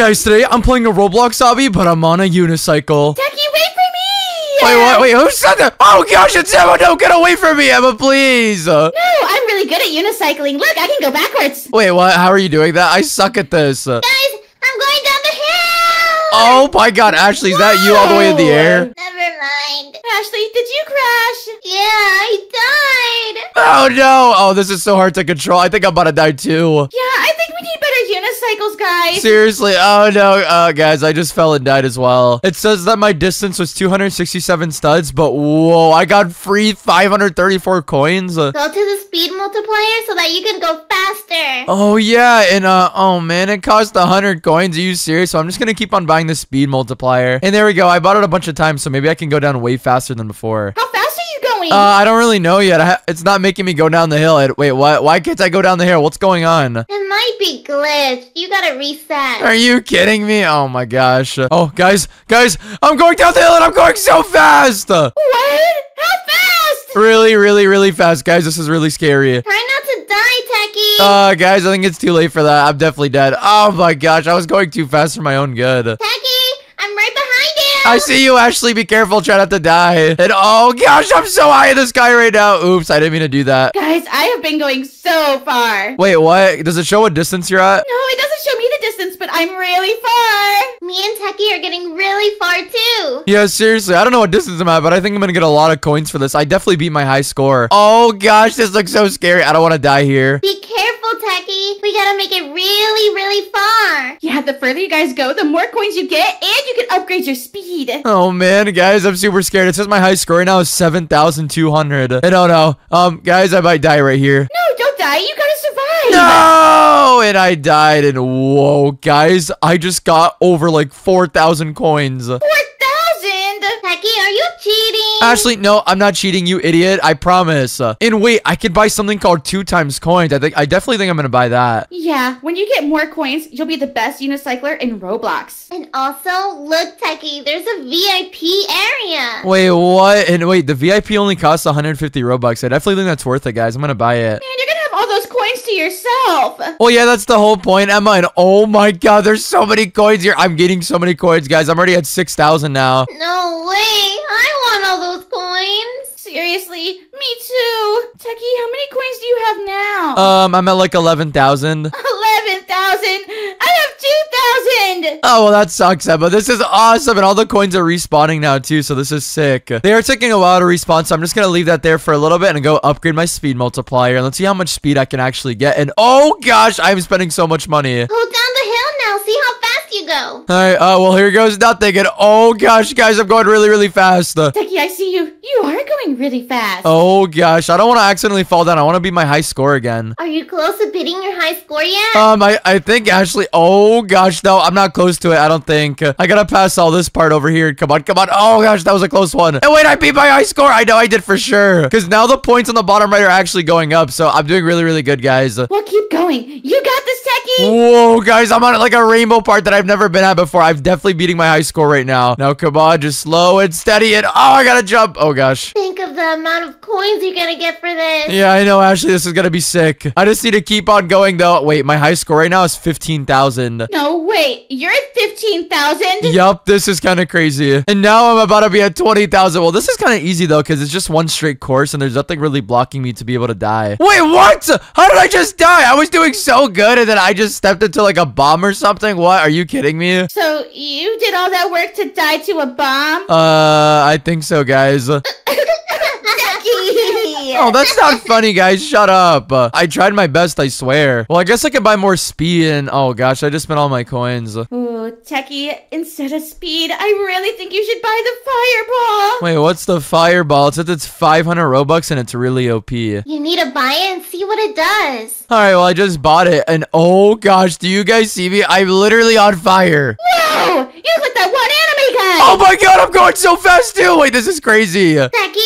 Guys, today I'm playing a Roblox obby, but I'm on a unicycle. Techy, wait for me! Wait, what? Wait, who said that? Oh gosh, it's Emma! No, get away from me, Emma, please! No, I'm really good at unicycling. Look, I can go backwards. wait, what? How are you doing that? I suck at this. Guys, I'm going down the hill! oh my god, Ashley, is that you all the way in the air? Never mind. Ashley, did you crash? Yeah, I died. Oh no! Oh, this is so hard to control. I think I'm about to die too. Yeah, I think we need better unicycles, guys. Seriously, oh no, uh, guys, I just fell and died as well. It says that my distance was 267 studs, but whoa, I got free 534 coins. Uh, Go to the speed multiplier so that you can go faster. oh yeah, and uh, oh man, it cost 100 coins. Are you serious? So I'm just gonna keep on buying the speed multiplier. And there we go. I bought it a bunch of times, so maybe I can go down way faster than before. How fast going? Uh, I don't really know yet. I ha- it's not making me go down the hill. I- wait, what? Why can't I go down the hill? What's going on? it might be glitched. You gotta reset. Are you kidding me? Oh my gosh. Oh, guys, guys, I'm going down the hill and I'm going so fast. What? How fast? Really, really, really fast, guys. This is really scary. Try not to die, Techy. Uh, guys, I think it's too late for that. I'm definitely dead. Oh my gosh, I was going too fast for my own good. Techy, I'm right behind you. I see you, Ashley. Be careful. Try not to die. And oh gosh, I'm so high in the sky right now. Oops, I didn't mean to do that. Guys, I have been going so far. Wait, what? Does it show what distance you're at? No, it doesn't show me the distance, but I'm really far. Me and Techie are getting really far too. Yeah, seriously, I don't know what distance I'm at, but I think I'm gonna get a lot of coins for this. I definitely beat my high score. Oh gosh, this looks so scary. I don't want to die here. Be careful, Techy. We gotta make it really, really far. Yeah, the further you guys go, the more coins you get, and you can upgrade your speed. Oh man, guys, I'm super scared. It says my high score right now is 7,200. I don't know. Um, guys, I might die right here. No, don't die. You gotta survive. No! And I died, and whoa, guys, I just got over like 4,000 coins. 4,000? Ashley, no, I'm not cheating, you idiot. I promise. Uh, and wait, I could buy something called two times coins. I think I definitely think I'm gonna buy that. Yeah, when you get more coins, you'll be the best unicycler in Roblox. And also, look, Techy, there's a VIP area. Wait, what? And wait, the VIP only costs 150 Robux. I definitely think that's worth it, guys. I'm gonna buy it. Man, you're gonna have all those coins to yourself. Well, yeah, that's the whole point, Emma. And oh my god, there's so many coins here. I'm getting so many coins, guys. I'm already at 6,000 now. No way. I want all those coins. Seriously, me too. Techy, how many coins do you have now? Um, I'm at like 11,000. 11,000. I have 2,000. Oh, well, that sucks, Emma. This is awesome. And all the coins are respawning now, too. So this is sick. They are taking a while to respawn. So I'm just going to leave that there for a little bit and go upgrade my speed multiplier. And let's see how much speed I can actually get. And oh, gosh, I'm spending so much money. Go down the hill now. See how fast you go. All right. Uh, well, here goes nothing. And oh, gosh, guys, I'm going really, really fast. Uh, Techy, I see you. You are going really fast. oh, gosh. I don't want to accidentally fall down. I want to beat my high score again. Are you close to beating your high score yet? Um, I, I think Ashley. Oh gosh, no, I'm not close to it. I don't think. I gotta pass all this part over here. Come on, come on. Oh gosh, that was a close one. And wait, I beat my high score. I know I did for sure. Because now the points on the bottom right are actually going up. So I'm doing really, really good, guys. well, keep going. You got this, Techy. Whoa, guys, I'm on like a rainbow part that I've never been at before. I'm definitely beating my high score right now. Now, come on, just slow and steady and oh, I gotta jump. Oh gosh. The amount of coins you're gonna get for this. Yeah, I know, Ashley. This is gonna be sick. I just need to keep on going though. Wait, my high score right now is 15,000. No, wait. You're at 15,000? Yup, this is kind of crazy. And now I'm about to be at 20,000. Well, this is kind of easy, though, because it's just one straight course, and there's nothing really blocking me to be able to die. Wait, what? How did I just die? I was doing so good, and then I just stepped into, like, a bomb or something? What? Are you kidding me? So you did all that work to die to a bomb? Uh, I think so, guys. Oh, that's not funny, guys. Shut up. Uh, I tried my best, I swear. Well, I guess I could buy more speed, and oh, gosh, I just spent all my coins. Ooh, Techy, instead of speed, I really think you should buy the fireball. Wait, what's the fireball? It says it's 500 Robux, and it's really OP. You need to buy it and see what it does. All right, well, I just bought it, and oh gosh, do you guys see me? I'm literally on fire. Whoa! You look like that one anime guy! Oh my god, I'm going so fast too. Wait, this is crazy. Techy, where are you?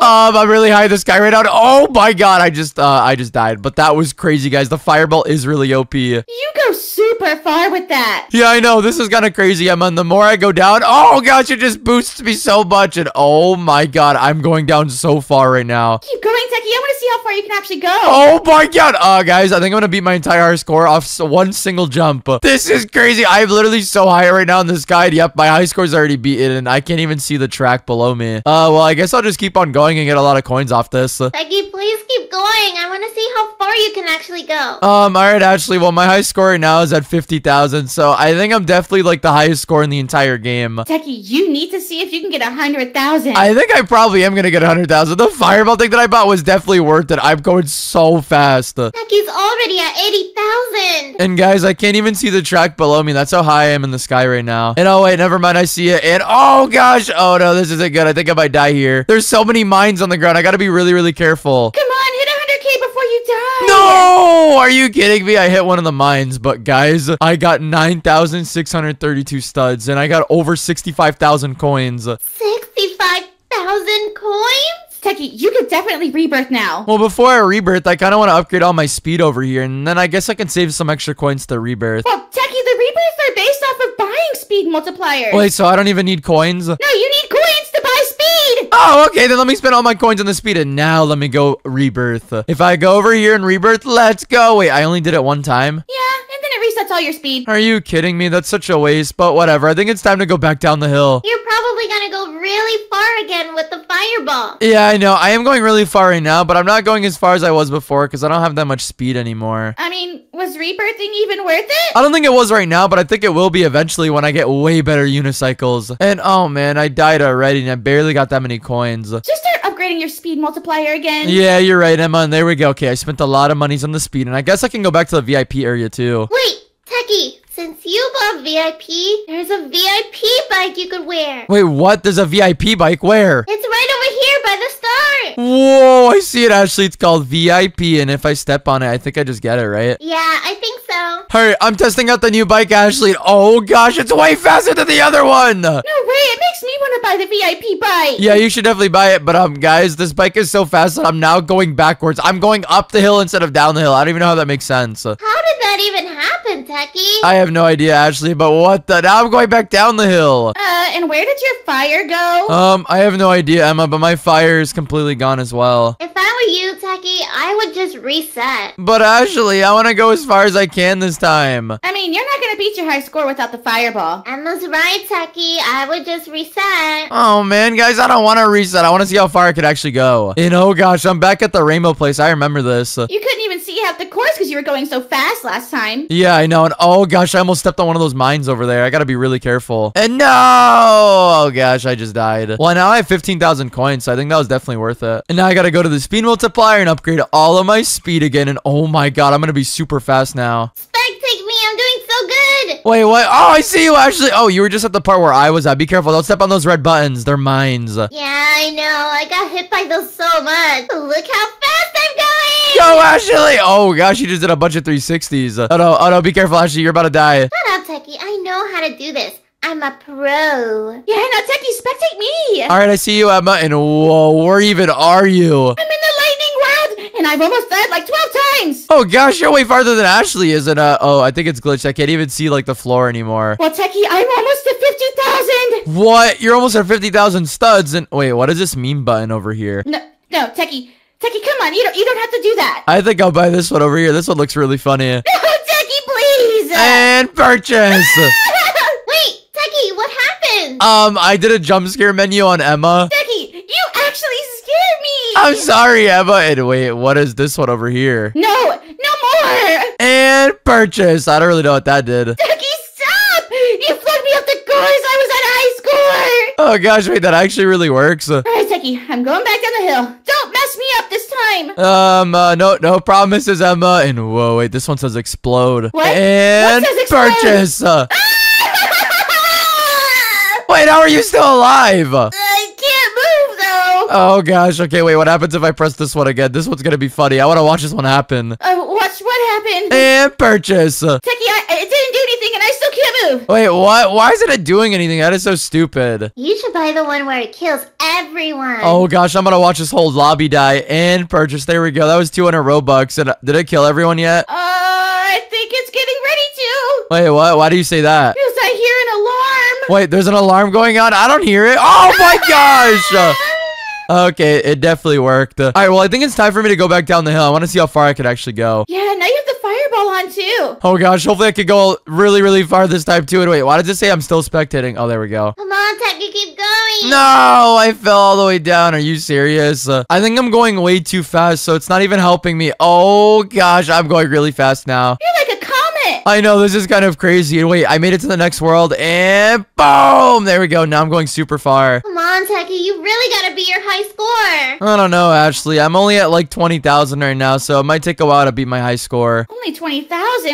Um, I'm really high in the sky right now. Oh my god, I just, uh, I just died. But that was crazy, guys. The fireball is really OP. You go super far with that. Yeah, I know. This is kind of crazy, Emma. And the more I go down, oh gosh, it just boosts me so much. And oh my god, I'm going down so far right now. Keep going, Techy. I want to see how far you can actually go. Oh my god. Uh, guys, I think I'm going to beat my entire score off one single jump. This is crazy. I'm literally so high right now in the sky. Yep, my high score's already beaten and I can't even see the track below me. Uh, well, I guess I'll just keep on going and get a lot of coins off this. Becky, please keep going. I want to see how far you can actually go. Um, alright, Ashley. Well, my high score right now is at 50,000, so I think I'm definitely like the highest score in the entire game. Techy, you need to see if you can get a hundred thousand. I think I probably am gonna get 100,000. The fireball thing that I bought was definitely worth it. I'm going so fast. Becky's already at 80,000. And guys, I can't even see the track below me. That's how high I am in the sky right now. And oh wait, never mind. I see it. And oh gosh. Oh no, this isn't good. I think I might die here. There's so many mines on the ground. I gotta be really, really careful. Come on, hit hundred k before you die. No! Are you kidding me? I hit one of the mines, but guys, I got 9,632 studs and I got over 65,000 coins. 65,000 coins? Techy, you could definitely rebirth now. Well, before I rebirth, I kind of want to upgrade all my speed over here, and then I guess I can save some extra coins to rebirth. Well, Techy, the rebirths are based off of buying speed multipliers. Wait, so I don't even need coins? No, you need coins to buy speed. Oh, okay, then let me spend all my coins on the speed, and now let me go rebirth. If I go over here and rebirth, let's go. Wait, I only did it one time? Yeah, and then it resets all your speed. Are you kidding me? That's such a waste, but whatever. I think it's time to go back down the hill. You're probably gonna go really far again with the fireball. Yeah, I know. I am going really far right now, but I'm not going as far as I was before because I don't have that much speed anymore. I mean, was rebirthing even worth it? I don't think it was right now, but I think it will be eventually when I get way better unicycles. And oh man, I died already and I barely got that many coins. Just start upgrading your speed multiplier again. Yeah, you're right, Emma. And there we go. Okay, I spent a lot of monies on the speed, and I guess I can go back to the VIP area too. Wait, Techy, you bought VIP, there's a VIP bike you could wear. Wait, what? There's a VIP bike? Where? It's right over here by the start. Whoa, I see it, Ashley. It's called VIP, and if I step on it, I think I just get it, right? Yeah, I think so. Hurry, I'm testing out the new bike, Ashley. Oh gosh, it's way faster than the other one. No way, it makes me want to buy the VIP bike. Yeah, you should definitely buy it. But um, guys, this bike is so fast that I'm now going backwards. I'm going up the hill instead of down the hill. I don't even know how that makes sense. How did that even happen, Techy? I have no idea, Ashley. But what the? Now I'm going back down the hill. Uh, and where did your fire go? Um, I have no idea, Emma. But my fire is completely gone as well. if I were you, Techy, I would just reset. But Ashley, I want to go as far as I can this time. I mean, you're not gonna beat your high score without the fireball. Emma's right, Techy. I would just reset. Oh man, guys, I don't want to reset. I want to see how far I could actually go. And oh gosh, I'm back at the rainbow place. I remember this. You couldn't even see half the course because you were going so fast last time. Yeah, I know. And oh gosh, I almost stepped on one of those mines over there. I gotta be really careful. And no! Oh gosh, I just died. Well, now I have 15,000 coins, so I think that was definitely worth it. And now I gotta go to the speed multiplier and upgrade all of my speed again. And oh my god, I'm gonna be super fast now. Spectate me. I'm doing so good. Wait, what? Oh, I see you actually. Oh, you were just at the part where I was at. Be careful. Don't step on those red buttons. They're mines. Yeah, I know. I got hit by those so much. Look how fast I'm going. Ashley! Oh gosh, you just did a bunch of 360s. Oh no, oh no, be careful, Ashley. You're about to die. Shut up, Techy. I know how to do this. I'm a pro. Yeah, now Techy, spectate me. All right, I see you, Emma. And whoa, where even are you? I'm in the lightning world, and I've almost died like 12 times. Oh gosh, you're way farther than Ashley is. And uh, oh, I think it's glitched. I can't even see like the floor anymore. Well, Techy, I'm almost at 50,000. What? You're almost at 50,000 studs. And wait, what is this meme button over here? No, no, Techy, Techy, come on. You don't, you don't have to do that. I think I'll buy this one over here. This one looks really funny. No, Techy, please. And purchase. Wait, Techy, what happened? Um, I did a jump scare menu on Emma. Techy, you actually scared me. I'm sorry, Emma. And wait, what is this one over here? No, no more. And purchase. I don't really know what that did. Techy, stop. You flunked me off the course. I was at high score. Oh gosh, wait, that actually really works. All right, Techy, I'm going back down the hill. Don't mess me up this time. Um, uh, no, no promises, Emma. And whoa, wait, this one says explode. What? And What explode? purchase. Wait, how are you still alive? I can't move though. Oh gosh, okay, wait, what happens if I press this one again? This one's gonna be funny. I wanna watch this one happen. Uh, watch what happened. And purchase. Techie, I, it didn't do anything, and I still can't move. Wait, what? Why isn't it doing anything? That is so stupid. You should buy the one where it kills everyone. Oh gosh, I'm gonna watch this whole lobby die and purchase. There we go. That was 200 Robux. And uh, did it kill everyone yet? Uh, I think it's getting ready to. Wait, what? Why do you say that? Because I hear an alarm. Wait, there's an alarm going on? I don't hear it. Oh my gosh! Okay, it definitely worked. All right, well, I think it's time for me to go back down the hill. I want to see how far I could actually go. Yeah, now you have the fireball on too. Oh gosh, hopefully I could go really, really far this time too. And wait, why does it say I'm still spectating? Oh, there we go. Come on, Techy, keep going. No, I fell all the way down. Are you serious? Uh, I think I'm going way too fast, so it's not even helping me. Oh gosh, I'm going really fast now. You're like I know, this is kind of crazy. Wait, I made it to the next world, and boom! There we go. Now I'm going super far. Come on, Techy, you really gotta beat your high score. I don't know, Ashley. I'm only at like 20,000 right now, so it might take a while to beat my high score. Only 20,000.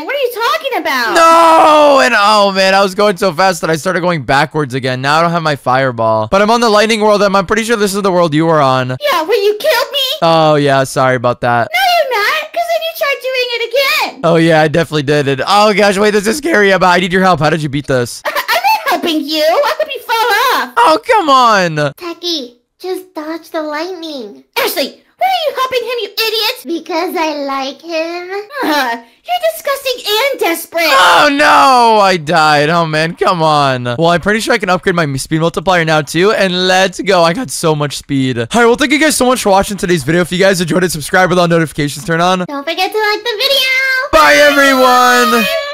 What are you talking about? No! And oh man, I was going so fast that I started going backwards again. Now I don't have my fireball. But I'm on the lightning world, and I'm pretty sure this is the world you were on. Yeah, when you killed me? Oh yeah, sorry about that. No, you're not, because then you tried doing it again. Oh yeah, I definitely did it. Oh gosh, wait, this is scary. But I need your help. How did you beat this? I'm not helping you. I hope you fall off. Oh, come on. Techy, just dodge the lightning. Ashley, why are you helping him, you idiot? Because I like him. Uh, you're disgusting and desperate. Oh no, I died. Oh man, come on. Well, I'm pretty sure I can upgrade my speed multiplier now too. And let's go. I got so much speed. All right, well, thank you guys so much for watching today's video. If you guys enjoyed it, subscribe with all notifications turned on. Don't forget to like the video. Bye, everyone. Bye.